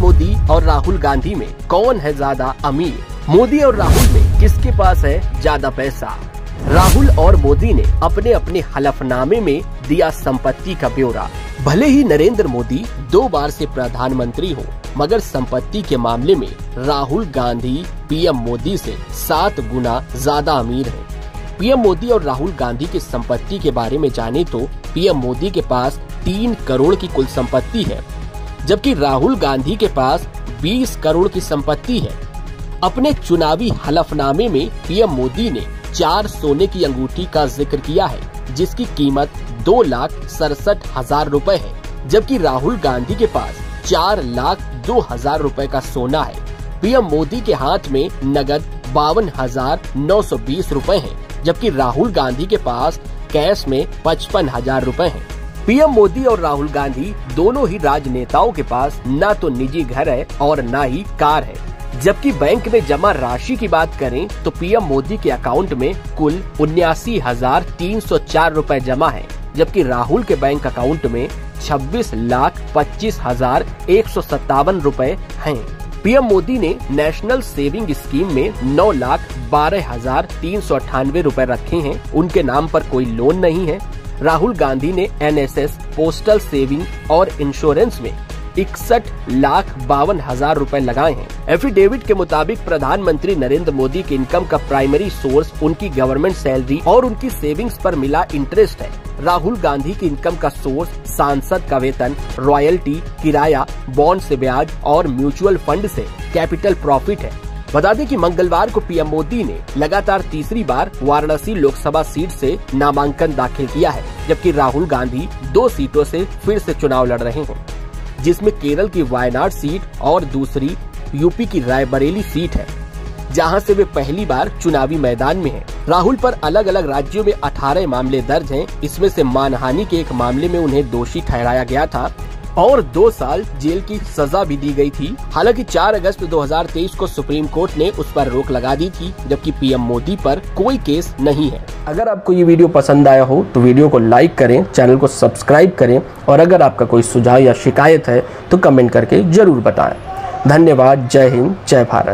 मोदी और राहुल गांधी में कौन है ज़्यादा अमीर? मोदी और राहुल में किसके पास है ज़्यादा पैसा? राहुल और मोदी ने अपने अपने हलफनामे में दिया संपत्ति का ब्यौरा। भले ही नरेंद्र मोदी दो बार से प्रधानमंत्री हो, मगर संपत्ति के मामले में राहुल गांधी, पीएम मोदी से सात गुना ज़्यादा अमीर है। पीएम मोदी और राहुल गांधी की संपत्ति के बारे में जाने तो पीएम मोदी के पास तीन करोड़ की कुल संपत्ति है। जबकि राहुल गांधी के पास 20 करोड़ की संपत्ति है। अपने चुनावी हलफनामे में पीएम मोदी ने चार सोने की अंगूठी का ज़िक्र किया है, जिसकी कीमत दो लाख सड़सठ हज़ार रूपए है, जबकि राहुल गांधी के पास चार लाख दो हज़ार रूपए का सोना है। पीएम मोदी के हाथ में नगद बावन हज़ार नौ सौ बीस रूपए है, जबकि राहुल गांधी के पास कैश में पचपन हज़ार रूपए है। पीएम मोदी और राहुल गांधी दोनों ही राजनेताओं के पास न तो निजी घर है और न ही कार है। जबकि बैंक में जमा राशि की बात करें तो पीएम मोदी के अकाउंट में कुल उन्यासी हज़ार तीन सौ चार रूपए जमा है, जबकि राहुल के बैंक अकाउंट में छब्बीस लाख पच्चीस हज़ार एक सौ सत्तावन रूपए है। पीएम मोदी ने नेशनल सेविंग स्कीम में नौ लाख बारह हज़ार तीन सौ अठानवे रूपए रखे हैं। उनके नाम पर कोई लोन नहीं है। राहुल गांधी ने एनएसएस, पोस्टल सेविंग और इंश्योरेंस में इकसठ लाख बावन हज़ार रूपए लगाए हैं। एफिडेविट के मुताबिक प्रधानमंत्री नरेंद्र मोदी के इनकम का प्राइमरी सोर्स उनकी गवर्नमेंट सैलरी और उनकी सेविंग्स पर मिला इंटरेस्ट है। राहुल गांधी की इनकम का सोर्स सांसद का वेतन रॉयल्टी किराया बॉन्ड से ब्याज और म्यूचुअल फंड से कैपिटल प्रॉफिट है। बता दें कि मंगलवार को पीएम मोदी ने लगातार तीसरी बार वाराणसी लोकसभा सीट से नामांकन दाखिल किया है, जबकि राहुल गांधी दो सीटों से फिर से चुनाव लड़ रहे हैं, जिसमें केरल की वायनाड सीट और दूसरी यूपी की रायबरेली सीट है, जहाँ से वे पहली बार चुनावी मैदान में हैं। राहुल पर अलग अलग राज्यों में 18 मामले दर्ज हैं। इसमें से मानहानि के एक मामले में उन्हें दोषी ठहराया गया था और दो साल जेल की सजा भी दी गई थी। हालाँकि 4 अगस्त 2023 को सुप्रीम कोर्ट ने उस पर रोक लगा दी थी, जबकि पीएम मोदी पर कोई केस नहीं है। अगर आपको ये वीडियो पसंद आया हो तो वीडियो को लाइक करें, चैनल को सब्सक्राइब करें और अगर आपका कोई सुझाव या शिकायत है तो कमेंट करके ज़रूर बताएँ। धन्यवाद, जय हिंद, जय भारत।